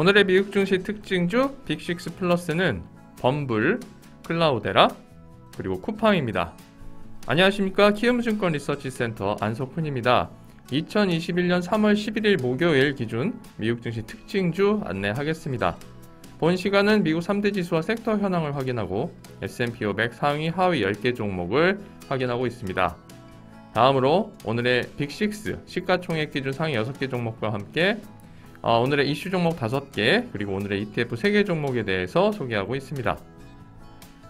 오늘의 미국 증시 특징주 Big Six Plus는 범블, 클라우데라, 그리고 쿠팡입니다. 안녕하십니까 키움증권 리서치센터 안석훈입니다. 2021년 3월 11일 목요일 기준 미국 증시 특징주 안내하겠습니다. 본 시간은 미국 3대 지수와 섹터 현황을 확인하고 S&P 500 상위 하위 10개 종목을 확인하고 있습니다. 다음으로 오늘의 Big6 시가총액 기준 상위 6개 종목과 함께 어, 오늘의 이슈 종목 5개 그리고 오늘의 ETF 3개 종목에 대해서 소개하고 있습니다.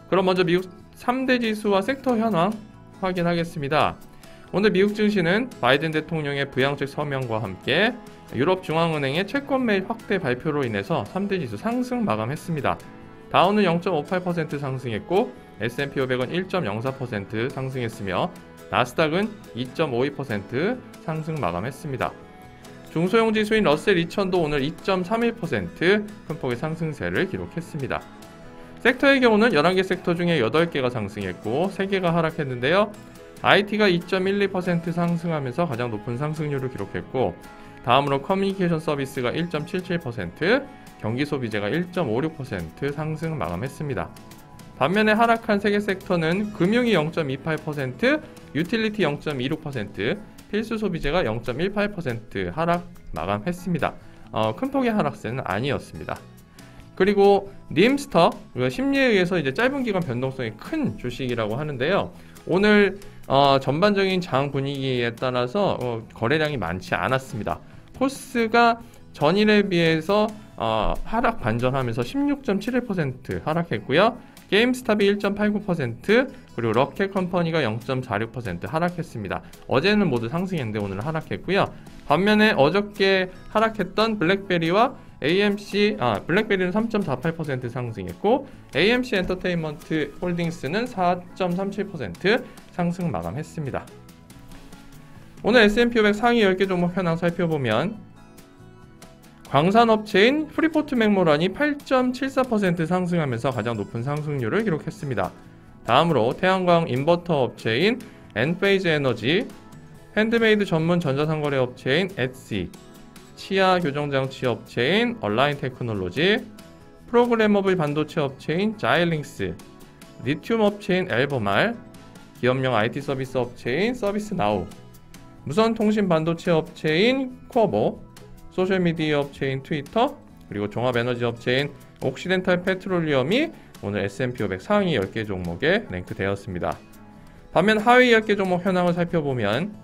그럼 먼저 미국 3대 지수와 섹터 현황 확인하겠습니다. 오늘 미국 증시는 바이든 대통령의 부양책 서명과 함께 유럽 중앙은행의 채권 매입 확대 발표로 인해서 3대 지수 상승 마감했습니다. 다우는 0.58% 상승했고 S&P 500은 1.04% 상승했으며 나스닥은 2.52% 상승 마감했습니다. 중소형 지수인 러셀 2000도 오늘 2.31%큰 폭의 상승세를 기록했습니다. 섹터의 경우는 11개 섹터 중에 8개가 상승했고 3개가 하락했는데요. IT가 2.12% 상승하면서 가장 높은 상승률을 기록했고 다음으로 커뮤니케이션 서비스가 1.77%, 경기 소비재가 1.56% 상승 마감했습니다. 반면에 하락한 세계 섹터는 금융이 0.28%, 유틸리티 0.26%, 필수 소비재가 0.18% 하락 마감했습니다. 어, 큰 폭의 하락세는 아니었습니다. 그리고 림스터 심리에 의해서 이제 짧은 기간 변동성이 큰 주식이라고 하는데요. 오늘 어, 전반적인 장 분위기에 따라서 어, 거래량이 많지 않았습니다. 코스가 전일에 비해서 어, 하락 반전하면서 16.71% 하락했고요. 게임스탑이 1.89% 그리고 로켓 컴퍼니가 0.46% 하락했습니다. 어제는 모두 상승했는데 오늘 하락했고요. 반면에 어저께 하락했던 블랙베리와 AMC 아 블랙베리는 3.48% 상승했고 AMC 엔터테인먼트 홀딩스는 4.37% 상승 마감했습니다. 오늘 S&P 500 상위 10개 종목 현황 살펴보면 광산업체인 프리포트 맥모란이 8.74% 상승하면서 가장 높은 상승률을 기록했습니다. 다음으로 태양광 인버터 업체인 엔페이즈 에너지, 핸드메이드 전문 전자상거래 업체인 엣시, 치아 교정장치 업체인 얼라인 테크놀로지, programmable 반도체 업체인 자일링스, 리튬 업체인 앨버말, 기업용 IT 서비스 업체인 서비스나우, 무선 통신 반도체 업체인 쿼보, 소셜미디어 업체인 트위터, 그리고 종합에너지 업체인 옥시덴탈 페트롤리엄이 오늘 S&P 500 상위 10개 종목에 랭크되었습니다. 반면 하위 10개 종목 현황을 살펴보면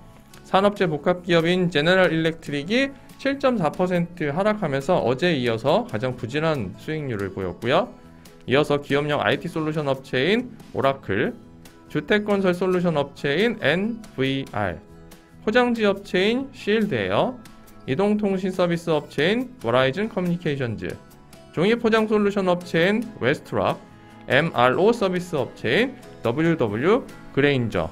산업재 복합기업인 제너럴 일렉트릭이 7.4% 하락하면서 어제 이어서 가장 부진한 수익률을 보였고요. 이어서 기업용 IT 솔루션 업체인 오라클, 주택건설 솔루션 업체인 NVR, 포장지 업체인 실드에어, 이동통신 서비스 업체인 버라이즌 커뮤니케이션즈, 종이 포장 솔루션 업체인 웨스트락, MRO 서비스 업체인 WW 그레인저,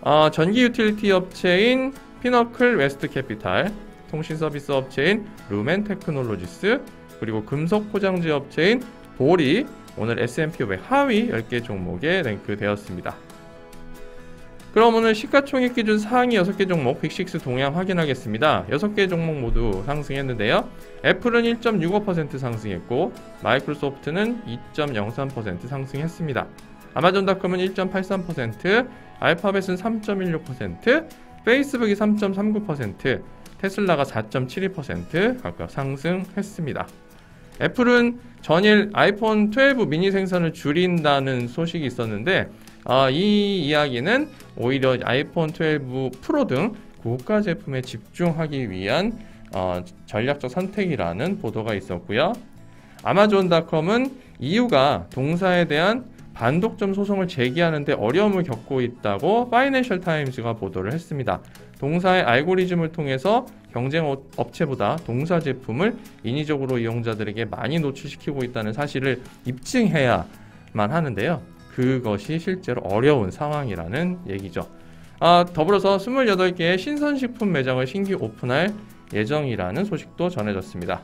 어, 전기 유틸리티 업체인 피너클 웨스트 캐피탈, 통신 서비스 업체인 루멘 테크놀로지스, 그리고 금속 포장지 업체인 볼이 오늘 S&P 500 하위 10개 종목에 랭크되었습니다. 그럼 오늘 시가총액 기준 상위 6개 종목 빅6 동향 확인하겠습니다. 6개 종목 모두 상승했는데요. 애플은 1.65% 상승했고 마이크로소프트는 2.03% 상승했습니다. 아마존닷컴은 1.83%, 알파벳은 3.16%, 페이스북이 3.39%, 테슬라가 4.72% 각각 상승했습니다. 애플은 전일 아이폰 12 미니 생산을 줄인다는 소식이 있었는데 어, 이 이야기는 오히려 아이폰 12 프로 등 고가 제품에 집중하기 위한 어, 전략적 선택이라는 보도가 있었고요. 아마존닷컴은 이유가 동사에 대한 반독점 소송을 제기하는데 어려움을 겪고 있다고 파이낸셜 타임즈가 보도를 했습니다. 동사의 알고리즘을 통해서 경쟁 업체보다 동사 제품을 인위적으로 이용자들에게 많이 노출시키고 있다는 사실을 입증해야만 하는데요. 그것이 실제로 어려운 상황이라는 얘기죠. 아, 더불어서 28개의 신선식품 매장을 신규 오픈할 예정이라는 소식도 전해졌습니다.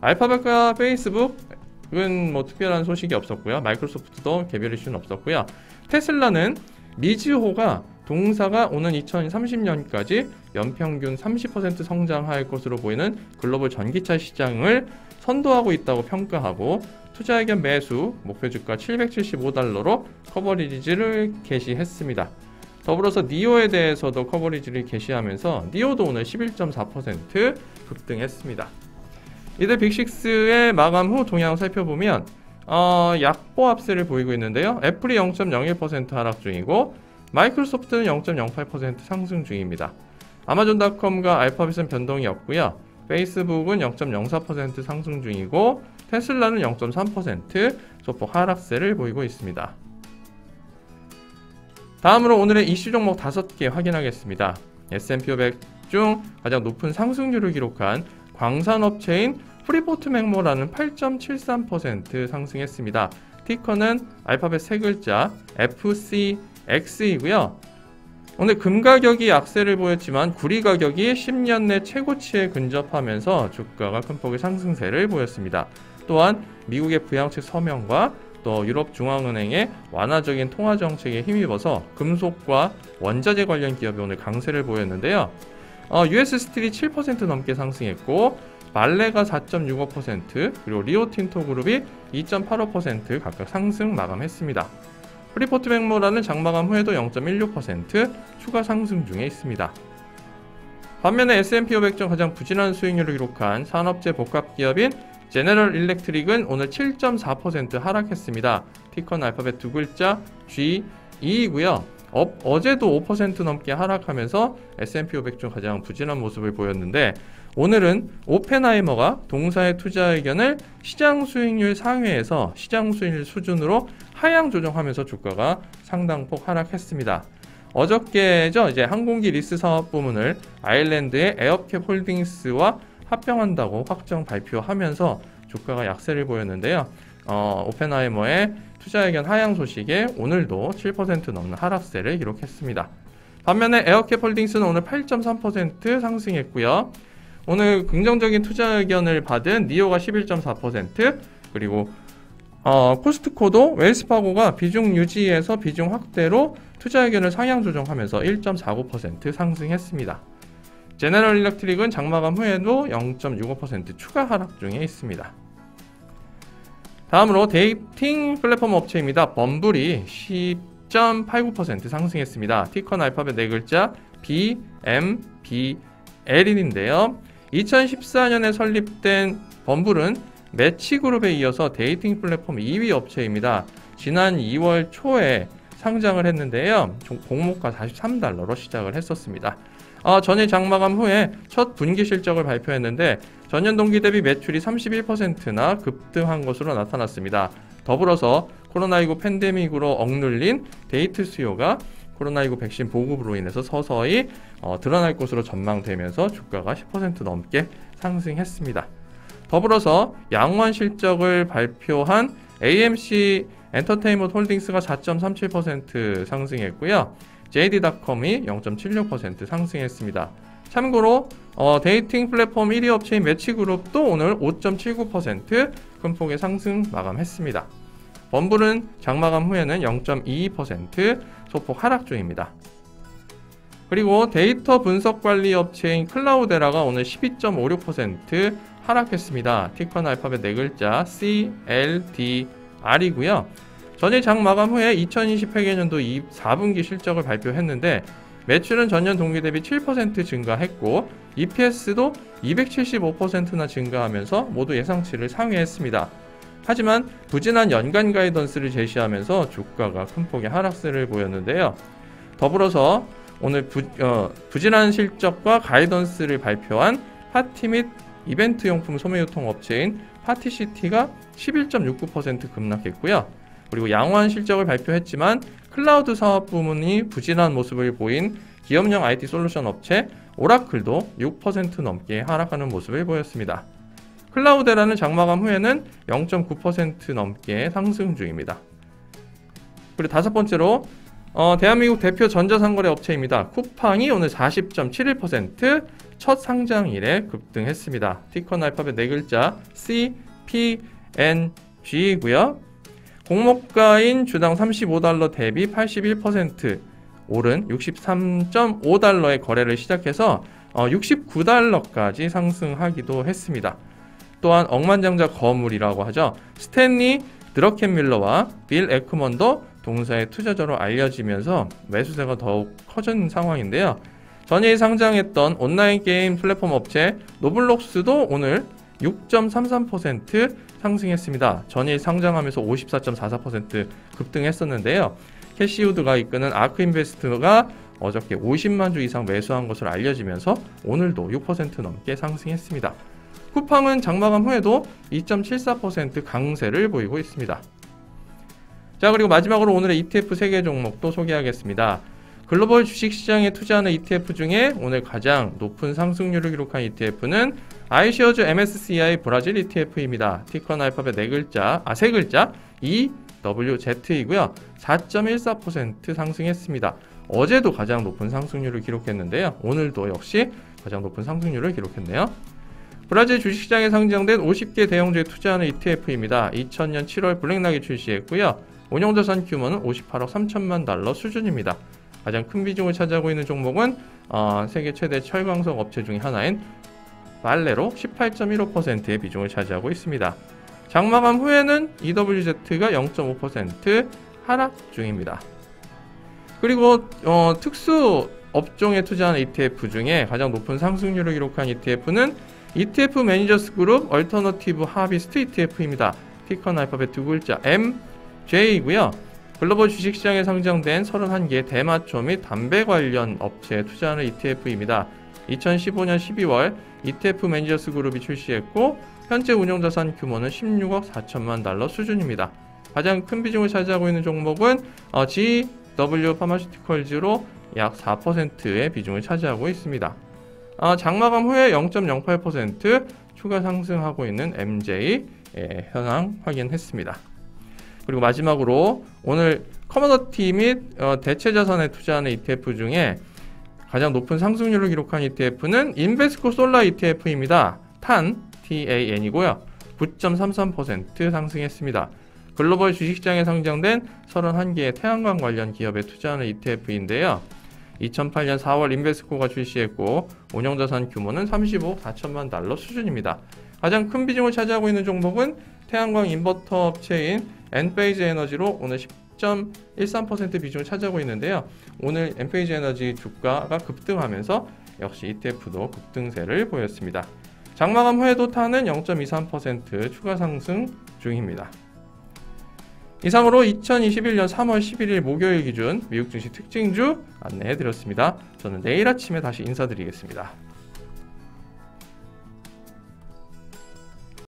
알파벳과 페이스북은 뭐 특별한 소식이 없었고요. 마이크로소프트도 개별 이슈는 없었고요. 테슬라는 미즈호가 동사가 오는 2030년까지 연평균 30% 성장할 것으로 보이는 글로벌 전기차 시장을 선도하고 있다고 평가하고 투자 의견 매수 목표 주가 775달러로 커버리지를 게시했습니다. 더불어서 니오에 대해서도 커버리지를 게시하면서 니오도 오늘 11.4% 급등했습니다. 이들 빅6의 마감 후 동향 살펴보면 어, 약보 합세를 보이고 있는데요. 애플이 0.01% 하락 중이고 마이크로소프트는 0.08% 상승 중입니다. 아마존닷컴과 알파벳은 변동이 없고요. 페이스북은 0.04% 상승 중이고 테슬라는 0.3% 소폭 하락세를 보이고 있습니다. 다음으로 오늘의 이슈 종목 5개 확인하겠습니다. S&P 500 중 가장 높은 상승률을 기록한 광산업체인 프리포트 맥모란은 8.73% 상승했습니다. ticker는 알파벳 세 글자 FCX이고요. 오늘 금 가격이 약세를 보였지만 구리 가격이 10년 내 최고치에 근접하면서 주가가 큰 폭의 상승세를 보였습니다. 또한 미국의 부양책 서명과 또 유럽 중앙은행의 완화적인 통화 정책에 힘입어서 금속과 원자재 관련 기업이 오늘 강세를 보였는데요. 어, US 스틸이 7% 넘게 상승했고 발레가 4.65% 그리고 리오틴토 그룹이 2.85% 각각 상승 마감했습니다. 프리포트 맥모란은 장마감 후에도 0.16% 추가 상승 중에 있습니다. 반면에 S&P 500 중 가장 부진한 수익률을 기록한 산업재 복합 기업인 제네럴 일렉트릭은 오늘 7.4% 하락했습니다. ticker는 알파벳 두 글자 GE이고요. 어, 어제도 5% 넘게 하락하면서 S&P 500 중 가장 부진한 모습을 보였는데 오늘은 오펜하이머가 동사의 투자 의견을 시장 수익률 상회에서 시장 수익률 수준으로 하향 조정하면서 주가가 상당폭 하락했습니다. 어저께죠 이제 항공기 리스 사업 부문을 아일랜드의 에어캡 홀딩스와 합병한다고 확정 발표하면서 주가가 약세를 보였는데요. 어, 오펜하이머의 투자 의견 하향 소식에 오늘도 7% 넘는 하락세를 기록했습니다. 반면에 에어캡 홀딩스는 오늘 8.3% 상승했고요. 오늘 긍정적인 투자 의견을 받은 니오가 11.4% 그리고 어, 코스트코도 웰스파고가 비중 유지에서 비중 확대로 투자 의견을 상향 조정하면서 1.49% 상승했습니다. 제너럴 일렉트릭은 장마감 후에도 0.65% 추가 하락 중에 있습니다. 다음으로 dating 플랫폼 업체입니다. 범블이 10.89% 상승했습니다. ticker는 알파벳 네 글자 B, M, B, L인데요. 2014년에 설립된 범블은 매치그룹에 이어서 dating 플랫폼 2위 업체입니다. 지난 2월 초에 상장을 했는데요. 공모가 43달러로 시작을 했었습니다. 어, 전일 장마감 후에 첫 분기 실적을 발표했는데 전년 동기 대비 매출이 31%나 급등한 것으로 나타났습니다. 더불어서 코로나19 팬데믹으로 억눌린 데이트 수요가 코로나19 백신 보급으로 인해서 서서히 어, 드러날 것으로 전망되면서 주가가 10% 넘게 상승했습니다. 더불어서 양호한 실적을 발표한 AMC 엔터테인먼트 홀딩스가 4.37% 상승했고요. JD.com이 0.76% 상승했습니다. 참고로 어, dating 플랫폼 1위 업체인 매치그룹도 오늘 5.79%큰 폭의 상승 마감했습니다. 범블은 장마감 후에는 0.22% 소폭 하락 중입니다. 그리고 데이터 분석 관리 업체인 클라우데라가 오늘 12.56% 하락했습니다. ticker는 알파벳 네 글자 C, L, D, R이고요. 전일 장 마감 후에 2020 회계년도 4분기 실적을 발표했는데 매출은 전년 동기 대비 7% 증가했고 EPS도 275%나 증가하면서 모두 예상치를 상회했습니다. 하지만 부진한 연간 가이던스를 제시하면서 주가가 큰 폭의 하락세를 보였는데요. 더불어서 오늘 부, 어, 부진한 실적과 가이던스를 발표한 파티 및 이벤트 용품 소매 유통 업체인 파티시티가 11.69% 급락했고요. 그리고 양호한 실적을 발표했지만 클라우드 사업 부문이 부진한 모습을 보인 기업용 IT 솔루션 업체 오라클도 6% 넘게 하락하는 모습을 보였습니다. 클라우데라는 장마감 후에는 0.9% 넘게 상승 중입니다. 그리고 다섯 번째로 어, 대한민국 대표 전자상거래 업체입니다. 쿠팡이 오늘 40.71%첫 상장 이래 급등했습니다. 티컨 알파벳 네 글자 C, P, N, G이고요. 공모가인 주당 35달러 대비 81%, 오른 63.5달러에 거래를 시작해서 69달러까지 상승하기도 했습니다. 또한 억만장자 거물이라고 하죠. 스탠리 드러켄밀러와 빌 애크먼도 동사의 투자자로 알려지면서 매수세가 더욱 커진 상황인데요. 전일 상장했던 온라인 게임 플랫폼 업체 로블록스도 오늘 6.33% 상승했습니다. 전일 상장하면서 54.44% 급등했었는데요. 캐시우드가 이끄는 아크인베스트가 어저께 50만 주 이상 매수한 것으로 알려지면서 오늘도 6% 넘게 상승했습니다. 쿠팡은 장마감 후에도 2.74% 강세를 보이고 있습니다. 자 그리고 마지막으로 오늘의 ETF 3개 종목도 소개하겠습니다. 글로벌 주식시장에 투자하는 ETF 중에 오늘 가장 높은 상승률을 기록한 ETF는 아이시어즈 MSCI 브라질 ETF입니다. 티커는 알파벳 네 글자, 아, 세 글자, EWZ이고요. 4.14% 상승했습니다. 어제도 가장 높은 상승률을 기록했는데요. 오늘도 역시 가장 높은 상승률을 기록했네요. 브라질 주식시장에 상장된 50개 대형주에 투자하는 ETF입니다. 2000년 7월 블랙락이 출시했고요. 운용자산 규모는 58억 3천만 달러 수준입니다. 가장 큰 비중을 차지하고 있는 종목은 어, 세계 최대 철광석 업체 중 하나인 발레로 18.15%의 비중을 차지하고 있습니다. 장마감 후에는 EWZ가 0.5% 하락 중입니다. 그리고 어, 특수 업종에 투자하는 ETF 중에 가장 높은 상승률을 기록한 ETF는 ETF 매니저스 그룹 얼터너티브 하비스트 ETF입니다. ticker 알파벳 두 글자 MJ이고요. 글로벌 주식시장에 상장된 31개 대마초 및 담배 관련 업체에 투자하는 ETF입니다. 2015년 12월 ETF 매니저스 그룹이 출시했고 현재 운용자산 규모는 16억 4천만 달러 수준입니다. 가장 큰 비중을 차지하고 있는 종목은 어, GW 파마슈티컬즈로 약 4%의 비중을 차지하고 있습니다. 어, 장마감 후에 0.08% 추가 상승하고 있는 MJ 예, 현황 확인했습니다. 그리고 마지막으로 오늘 커머더티 및 어, 대체 자산에 투자하는 ETF 중에 가장 높은 상승률을 기록한 ETF는 인베스코 솔라 ETF입니다. 탄 TAN이고요. 9.33% 상승했습니다. 글로벌 주식시장에 상장된 31개의 태양광 관련 기업에 투자하는 ETF인데요. 2008년 4월 인베스코가 출시했고 운영자산 규모는 35억 4천만 달러 수준입니다. 가장 큰 비중을 차지하고 있는 종목은 태양광 인버터 업체인 엔페이즈 에너지로 오늘 10.13% 비중을 차지하고 있는데요. 오늘 엔페이즈 에너지 주가가 급등하면서 역시 ETF도 급등세를 보였습니다. 장마감 후에도 TAN은 0.23% 추가 상승 중입니다. 이상으로 2021년 3월 11일 목요일 기준 미국 증시 특징주 안내해 드렸습니다. 저는 내일 아침에 다시 인사드리겠습니다.